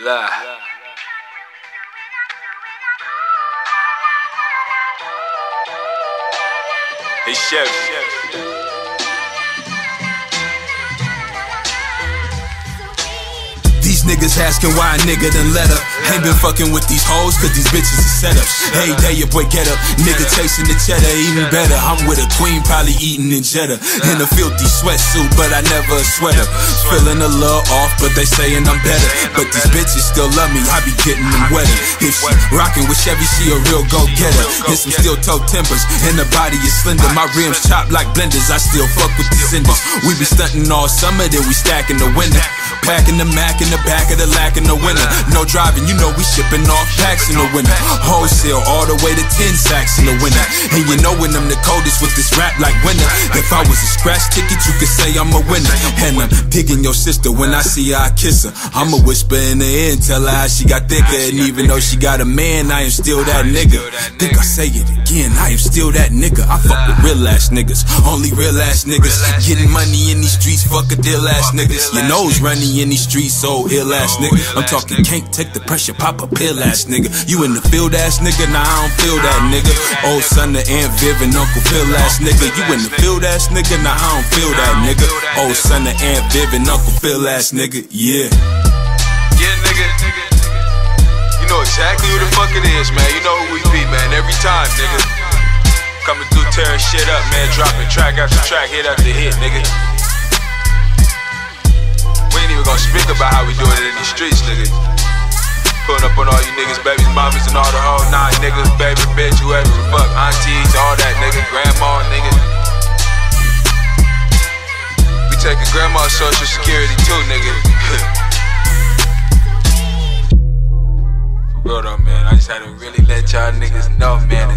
La. Hey Chevy. These niggas asking why a nigga done let up. Ain't been fucking with these hoes, cause these bitches are setups. Hey, day your boy get up. Nigga chasing the cheddar, even better. I'm with a queen, probably eating in Jeddah. In a filthy sweatsuit, but I never a sweater. Feeling a little off, but they saying I'm better. But these bitches still love me, I be getting them wetter. If she rockin' with Chevy, she a real go getter. Hit some steel toe timbers, and the body is slender. My rims chopped like blenders, I still fuck with the cinders. We be stunting all summer, then we stack in the winter. Packing the Mac in the back of the lack in the winter. No driving, you know we shipping off packs in the winter. Wholesale all the way to 10 sacks in the winter. And you know when I'm the coldest with this rap like winter. If I was a scratch ticket, you could say I'm a winner. And I'm digging your sister when I see her, I kiss her. I'ma whisper in the end, tell her she got thicker. And even though she got a man, I am still that nigga. Think I say it again, I am still that nigga. I fuck with real ass niggas, only real ass niggas. Getting money in these streets, fuck a deal ass niggas. Your nose running in these streets, so ill ass nigga. Oh, I'm talking can't take the pressure, pop a pill ass nigga. You in the field ass nigga, nah I don't feel that nigga. Old son of Aunt Viv and Uncle Phil ass nigga. You in the field ass nigga, nah I don't feel that nigga. Old son of Aunt Viv and Uncle Phil ass nigga, yeah. Yeah, nigga. You know exactly who the fuck it is, man. You know who we be, man. Every time, nigga. Coming through, tearing shit up, man. Dropping track after track, hit after hit, nigga. We gonna speak about how we do it in these streets, nigga. Pulling up on all you niggas, babies, mamas, and all the whole nine niggas, baby, bitch, whoever the fuck, aunties, all that, nigga, grandma, nigga. We taking grandma's social security too, nigga. For real though, man, I just had to really let y'all niggas know, man,